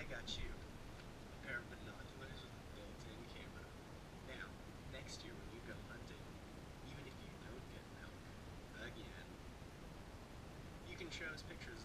I got you a pair of binoculars with a built-in camera. Now, next year when you go hunting, even if you don't get milk, again, you can show us pictures